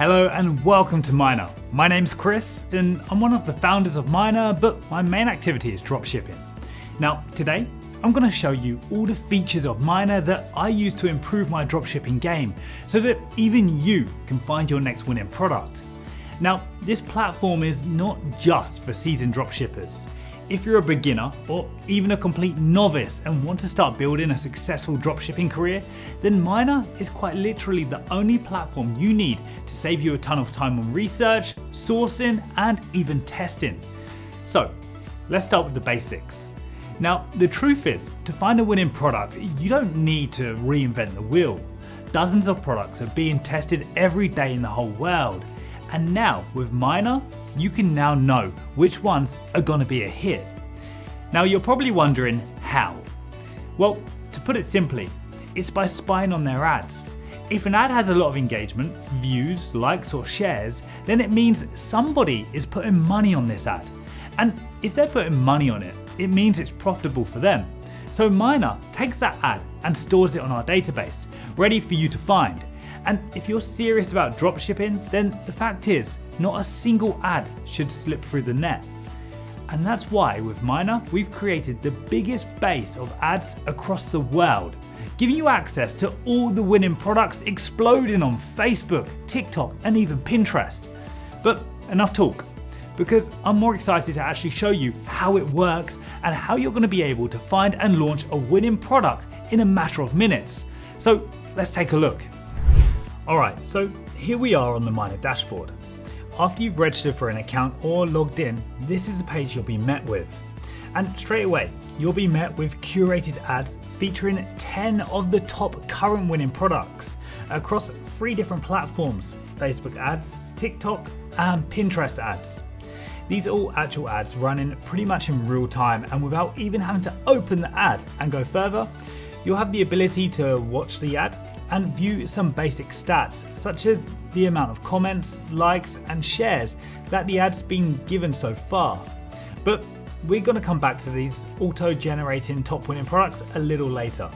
Hello and welcome to Minea. My name's Chris and I'm one of the founders of Minea, but my main activity is dropshipping. Now, today I'm going to show you all the features of Minea that I use to improve my dropshipping game so that even you can find your next winning product. Now, this platform is not just for seasoned dropshippers. If you're a beginner or even a complete novice and want to start building a successful dropshipping career, then Minea is quite literally the only platform you need to save you a ton of time on research, sourcing, and even testing. So, let's start with the basics. Now, the truth is, to find a winning product, you don't need to reinvent the wheel. Dozens of products are being tested every day in the whole world. And now, with Minea, you can now know which ones are going to be a hit. Now you're probably wondering how. Well, to put it simply, it's by spying on their ads. If an ad has a lot of engagement, views, likes or shares, then it means somebody is putting money on this ad. And if they're putting money on it, it means it's profitable for them. So Minea takes that ad and stores it on our database, ready for you to find. And if you're serious about dropshipping, then the fact is, not a single ad should slip through the net. And that's why with Minea, we've created the biggest base of ads across the world, giving you access to all the winning products exploding on Facebook, TikTok, and even Pinterest. But enough talk, because I'm more excited to actually show you how it works and how you're going to be able to find and launch a winning product in a matter of minutes. So let's take a look. Alright, so here we are on the Minea dashboard. After you've registered for an account or logged in, this is a page you'll be met with. And straight away, you'll be met with curated ads featuring 10 of the top current winning products across three different platforms Facebook ads, TikTok, and Pinterest ads. These are all actual ads running pretty much in real time and without even having to open the ad and go further, you'll have the ability to watch the ad and view some basic stats such as the amount of comments, likes and shares that the ad's been given so far. But we're going to come back to these auto-generating top winning products a little later.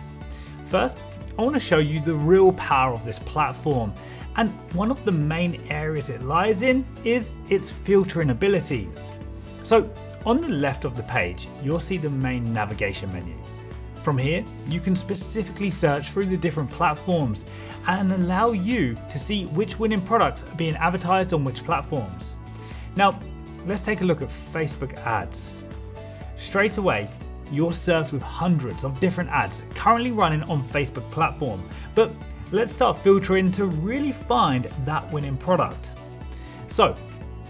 First, I want to show you the real power of this platform and one of the main areas it lies in is its filtering abilities. So on the left of the page, you'll see the main navigation menu. From here, you can specifically search through the different platforms and allow you to see which winning products are being advertised on which platforms. Now, let's take a look at Facebook ads. Straight away, you're served with hundreds of different ads currently running on Facebook platform, but let's start filtering to really find that winning product. So,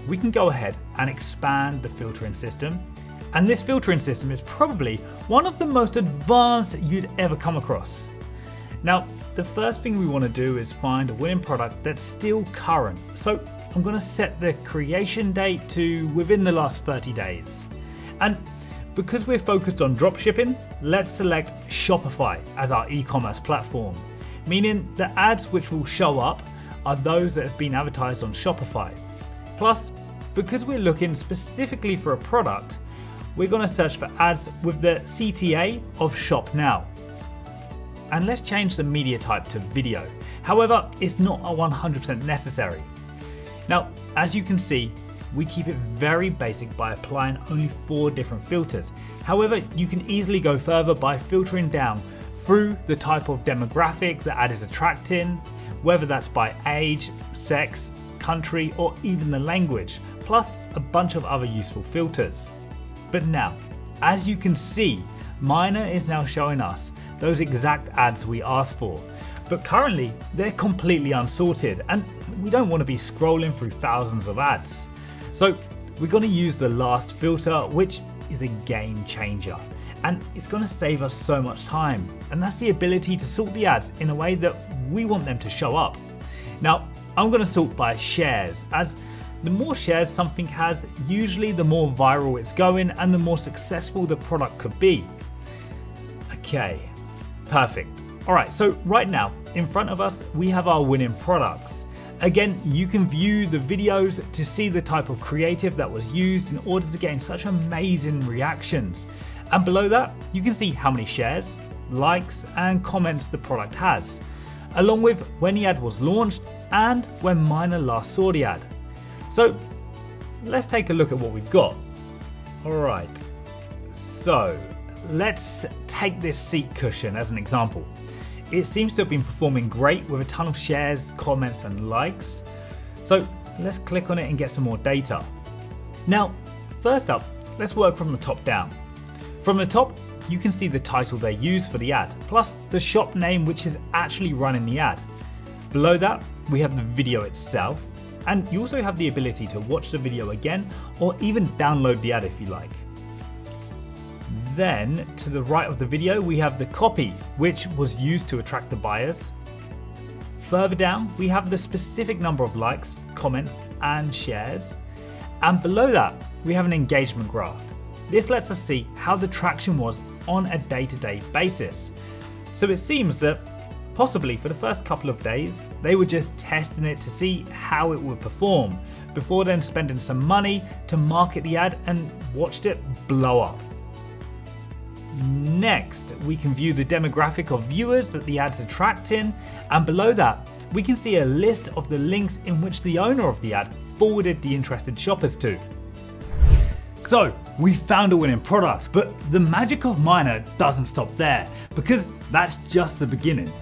we can go ahead and expand the filtering system and this filtering system is probably one of the most advanced you'd ever come across. Now, the first thing we want to do is find a winning product that's still current. So I'm going to set the creation date to within the last 30 days. And because we're focused on dropshipping, let's select Shopify as our e-commerce platform, meaning the ads which will show up are those that have been advertised on Shopify. Plus, because we're looking specifically for a product, we're going to search for ads with the CTA of Shop Now. And let's change the media type to video. However, it's not 100% necessary. Now, as you can see, we keep it very basic by applying only four different filters. However, you can easily go further by filtering down through the type of demographic the ad is attracting, whether that's by age, sex, country, or even the language, plus a bunch of other useful filters. But now, as you can see, Minea is now showing us those exact ads we asked for. But currently, they're completely unsorted and we don't want to be scrolling through thousands of ads. So we're going to use the last filter, which is a game changer. And it's going to save us so much time. And that's the ability to sort the ads in a way that we want them to show up. Now, I'm going to sort by shares as the more shares something has, usually the more viral it's going and the more successful the product could be. Okay, perfect. All right, so right now in front of us, we have our winning products. Again, you can view the videos to see the type of creative that was used in order to gain such amazing reactions. And below that, you can see how many shares, likes, and comments the product has. along with when the ad was launched and when Minea last saw the ad. So let's take a look at what we've got. Alright, so let's take this seat cushion as an example. It seems to have been performing great with a ton of shares, comments and likes. So let's click on it and get some more data. Now, first up, let's work from the top down. From the top, you can see the title they use for the ad, plus the shop name which is actually running the ad. Below that, we have the video itself, and you also have the ability to watch the video again or even download the ad if you like. Then, to the right of the video, we have the copy, which was used to attract the buyers. Further down, we have the specific number of likes, comments, and shares. And below that, we have an engagement graph. This lets us see how the traction was on a day to day basis. So it seems that possibly for the first couple of days, they were just testing it to see how it would perform, before then spending some money to market the ad and watched it blow up. Next, we can view the demographic of viewers that the ad's attracting, and below that, we can see a list of the links in which the owner of the ad forwarded the interested shoppers to. So, we found a winning product, but the magic of Minea doesn't stop there, because that's just the beginning.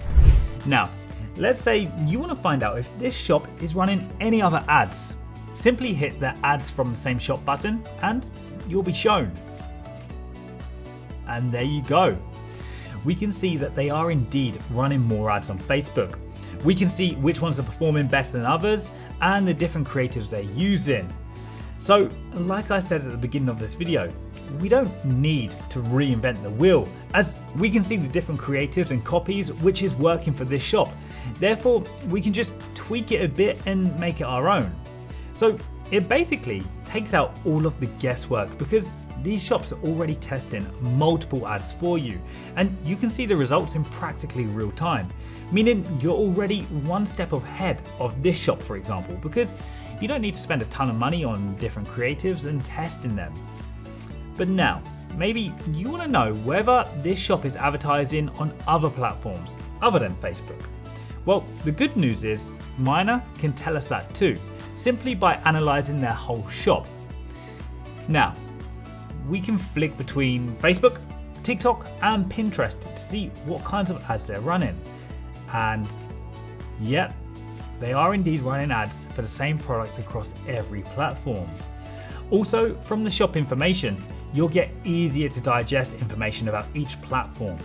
Now, let's say you want to find out if this shop is running any other ads. Simply hit the ads from the same shop button and you'll be shown. And there you go. We can see that they are indeed running more ads on Facebook. We can see which ones are performing better than others and the different creatives they're using. So, like I said at the beginning of this video, we don't need to reinvent the wheel, as we can see the different creatives and copies which is working for this shop. Therefore, we can just tweak it a bit and make it our own. So, it basically takes out all of the guesswork because these shops are already testing multiple ads for you, and you can see the results in practically real time, meaning you're already one step ahead of this shop, for example, because you don't need to spend a ton of money on different creatives and testing them. But now, maybe you want to know whether this shop is advertising on other platforms other than Facebook. Well, the good news is Minea can tell us that too, simply by analysing their whole shop. Now, we can flick between Facebook, TikTok, and Pinterest to see what kinds of ads they're running. And yep, they are indeed running ads for the same product across every platform. Also, from the shop information, you'll get easier to digest information about each platform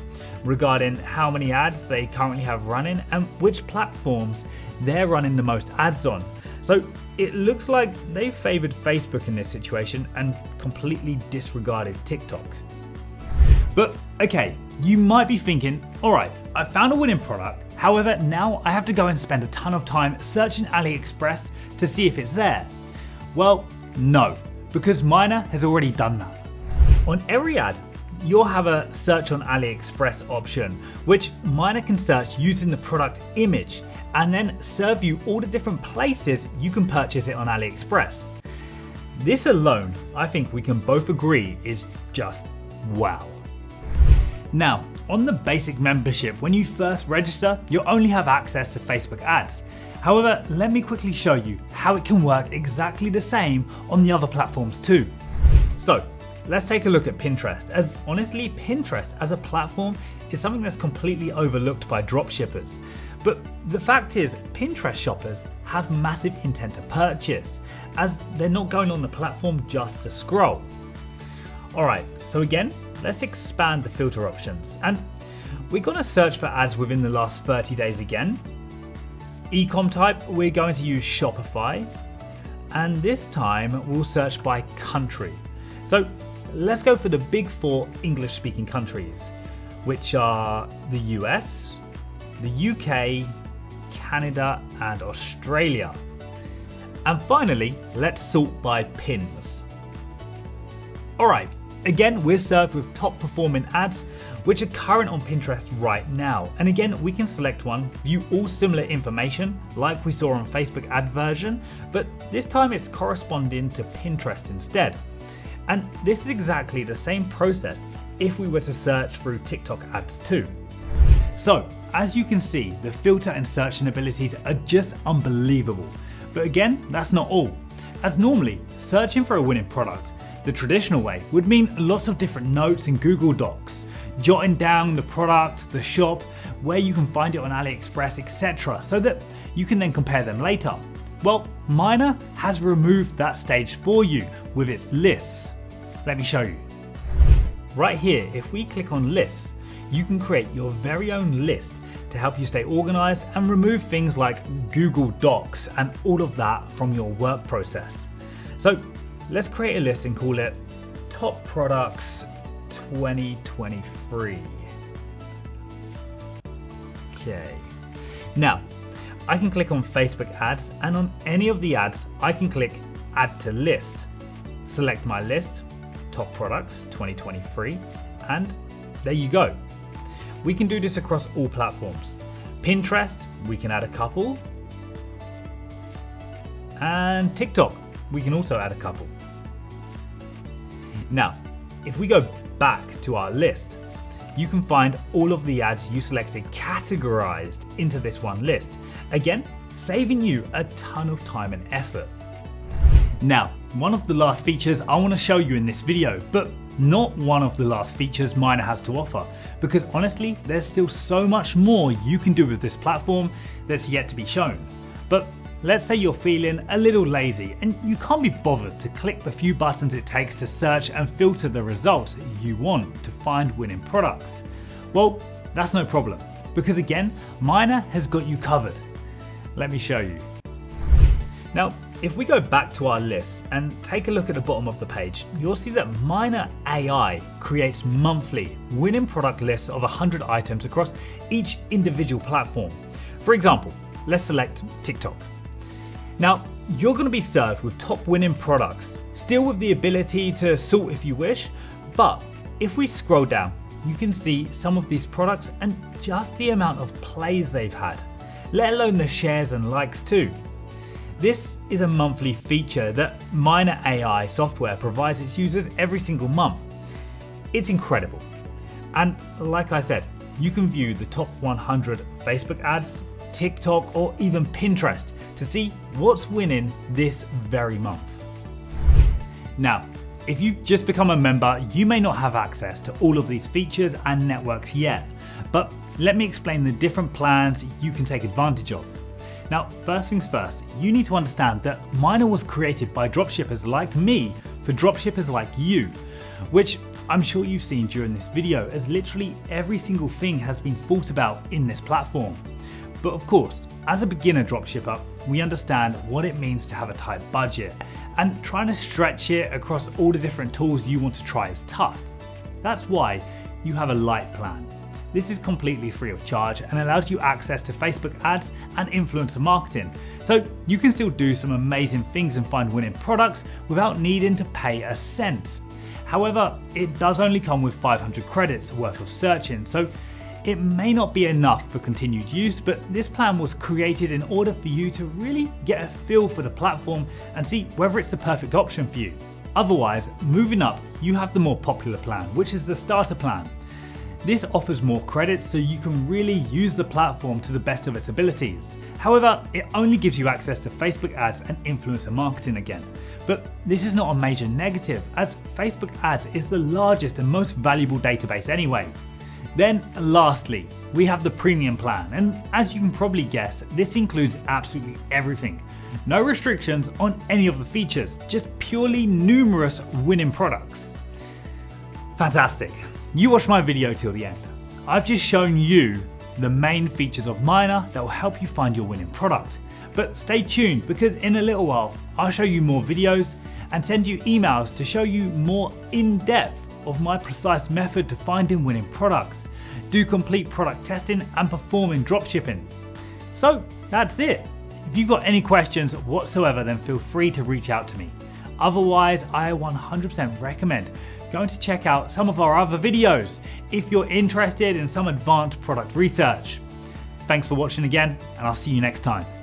regarding how many ads they currently have running and which platforms they're running the most ads on. So it looks like they favored Facebook in this situation and completely disregarded TikTok. But okay, you might be thinking, all right, I found a winning product. However, now I have to go and spend a ton of time searching AliExpress to see if it's there. Well, no, because Minea has already done that. On every ad, you'll have a search on AliExpress option, which Minea can search using the product image and then serve you all the different places you can purchase it on AliExpress. This alone, I think we can both agree, is just wow. Now, on the basic membership, when you first register, you'll only have access to Facebook ads. However, let me quickly show you how it can work exactly the same on the other platforms too. So, let's take a look at Pinterest, as honestly, Pinterest as a platform is something that's completely overlooked by dropshippers. But the fact is, Pinterest shoppers have massive intent to purchase, as they're not going on the platform just to scroll. Alright, so again, let's expand the filter options. And we're going to search for ads within the last 30 days again. Ecom type, we're going to use Shopify. And this time we'll search by country. So let's go for the big four English speaking countries, which are the US, the UK, Canada, and Australia. And finally, let's sort by pins. Alright, Again, we're served with top performing ads which are current on Pinterest right now. And again, we can select one, view all similar information like we saw on Facebook ad version, but this time it's corresponding to Pinterest instead. And this is exactly the same process if we were to search through TikTok ads too. So, as you can see, the filter and searching abilities are just unbelievable. But again, that's not all. As normally, searching for a winning product the traditional way would mean lots of different notes in Google Docs, jotting down the product, the shop, where you can find it on AliExpress, etc., so that you can then compare them later. Well, Minea has removed that stage for you with its lists. Let me show you. Right here, if we click on lists, you can create your very own list to help you stay organized and remove things like Google Docs and all of that from your work process. So Let's create a list and call it Top Products 2023. Okay. Now, I can click on Facebook ads and on any of the ads, I can click add to list. Select my list, top products 2023, and there you go. We can do this across all platforms. Pinterest, we can add a couple. And TikTok, we can also add a couple. Now, if we go back to our list, you can find all of the ads you selected categorized into this one list. Again, saving you a ton of time and effort. Now, one of the last features I want to show you in this video, but not one of the last features Minea has to offer, because honestly, there's still so much more you can do with this platform that's yet to be shown. But Let's say you're feeling a little lazy and you can't be bothered to click the few buttons it takes to search and filter the results you want to find winning products. Well, that's no problem, because again, Minea has got you covered. Let me show you. Now, if we go back to our list and take a look at the bottom of the page, you'll see that Minea AI creates monthly winning product lists of 100 items across each individual platform. For example, let's select TikTok. Now, you're going to be served with top winning products, still with the ability to sort if you wish, but if we scroll down, you can see some of these products and just the amount of plays they've had, let alone the shares and likes too. This is a monthly feature that Minea AI software provides its users every single month. It's incredible. And like I said, you can view the top 100 Facebook ads, TikTok, or even Pinterest to see what's winning this very month. Now, if you've just become a member, you may not have access to all of these features and networks yet, but let me explain the different plans you can take advantage of. Now, first things first, you need to understand that Minea was created by dropshippers like me for dropshippers like you, which I'm sure you've seen during this video as literally every single thing has been thought about in this platform. But of course, as a beginner dropshipper, we understand what it means to have a tight budget, and trying to stretch it across all the different tools you want to try is tough. That's why you have a light plan. This is completely free of charge and allows you access to Facebook ads and influencer marketing. So you can still do some amazing things and find winning products without needing to pay a cent. However, it does only come with 500 credits worth of searching, so it may not be enough for continued use, but this plan was created in order for you to really get a feel for the platform and see whether it's the perfect option for you. Otherwise, moving up, you have the more popular plan, which is the starter plan. This offers more credits so you can really use the platform to the best of its abilities. However, it only gives you access to Facebook ads and influencer marketing again. But this is not a major negative as Facebook ads is the largest and most valuable database anyway. Then lastly, we have the premium plan, and as you can probably guess, this includes absolutely everything. No restrictions on any of the features, just purely numerous winning products. Fantastic. You watched my video till the end. I've just shown you the main features of Minea that will help you find your winning product. But stay tuned because in a little while, I'll show you more videos and send you emails to show you more in depth of my precise method to finding winning products, do complete product testing and perform in dropshipping. So that's it. If you've got any questions whatsoever, then feel free to reach out to me. Otherwise, I 100% recommend going to check out some of our other videos if you're interested in some advanced product research. Thanks for watching again, and I'll see you next time.